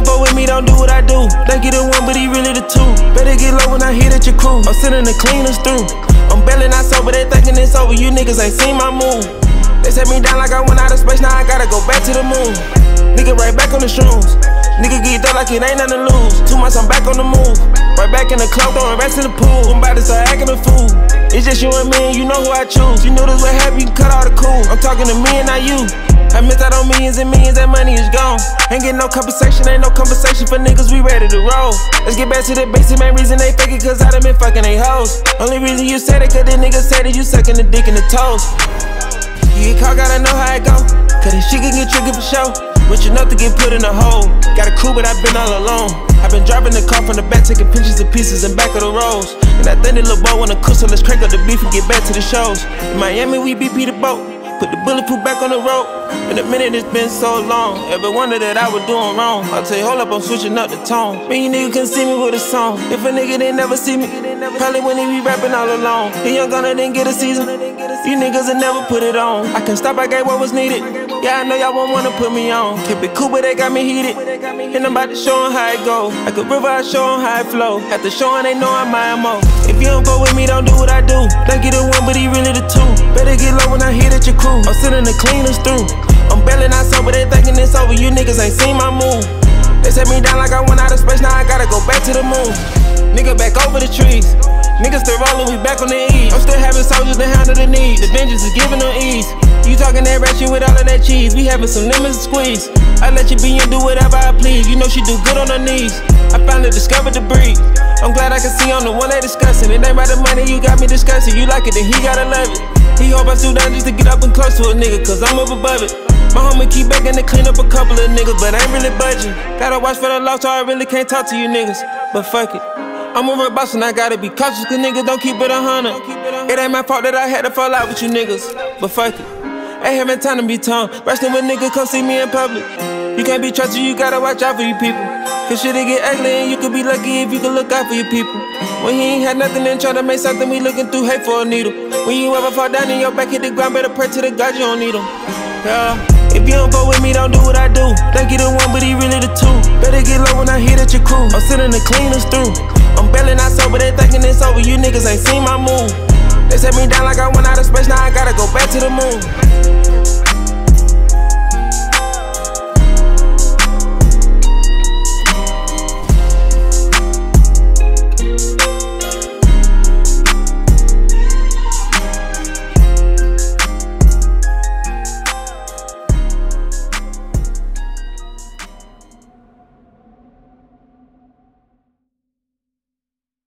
Don't vote with me, don't do what I do. Think you the one, but he really the two. Better get low when I hear that your crew. I'm sending the cleaners through. I'm bailing out sober, they thinking it's over. You niggas ain't seen my move. They set me down like I went out of space, now I gotta go back to the moon. Nigga right back on the shrooms. Nigga get up like it ain't nothing to lose. Two months, I'm back on the move. Right back in the club, throwing rats in the pool. I'm about to start acting a fool. It's just you and me, and you know who I choose. You knew this would happen, you cut all the cool. I'm talking to me and not you. I missed out on millions and millions, that money is gone. Ain't getting no compensation, ain't no compensation for niggas, we ready to roll. Let's get back to the basic, main reason they fake it, cause I done been fucking they hoes. Only reason you said it, cause the niggas said it, you sucking the dick in the toes. You get caught, gotta know how it go. Cause this shit can get tricky for sure. Rich enough to get put in a hole. Got a crew, but I've been all alone. I've been driving the car from the back, taking pictures of pieces in back of the roads. And I think the little boy wanna cook, so let's crank up the beef and get back to the shows. In Miami, we BP the boat. Put the bulletproof back on the road. In a minute, it's been so long. Ever wonder that I was doing wrong? I'll tell you, hold up, I'm switching up the tone. Me, you nigga can see me with a song. If a nigga didn't never see me, probably when he be rapping all alone. The young Gunna didn't get a season. You niggas will never put it on. I can stop, I gave what was needed. Yeah, I know y'all won't wanna put me on. Keep it cool, but they got me heated. And I'm about to show how it go. Like a river, I show how it flow. After showing, they know I'm my MO. If you don't go with me, don't do what I do. Think you the one, but he really the two. Better get low when I hear that your crew. I'm sending the cleaners through. I'm bailing out sober, they thinking it's over. You niggas ain't seen my move. They set me down like I went out of space, now I gotta go back to the moon. Nigga back over the trees. Niggas still rolling, we back on the E. I'm still having soldiers to handle the need. The vengeance is giving them ease. You talking that ratchet with all of that cheese. We having some lemons to squeeze. I let you be and do whatever I please. You know she do good on her knees. I finally discovered the breed. I'm glad I can see I'm the one they discussing. It ain't about the money you got me discussing. You like it, then he gotta love it. He hope I stood down just to get up and close to a nigga, cause I'm up above it. My homie keep begging to clean up a couple of niggas, but I ain't really budging. Gotta watch for the loss, so I really can't talk to you niggas. But fuck it. I'm real boss and I gotta be cautious, cause niggas don't keep it a hundred. It ain't my fault that I had to fall out with you niggas, but fuck it. Ain't having time to be tongue. Resting with niggas, come see me in public. You can't be trusted, you gotta watch out for you people. Cause shit, it get ugly and you could be lucky if you could look out for your people. When he ain't had nothing and try to make something, we looking through hate for a needle. When you ever fall down in your back, hit the ground, better pray to the God you don't need him. Yeah. If you don't vote with me, don't do what I do. Think you the one, but he really the two. Better get low when I hear that your crew. I'm sending the cleaners through. You niggas ain't seen my move. They set me down like I went out of space, now I gotta go back to the moon.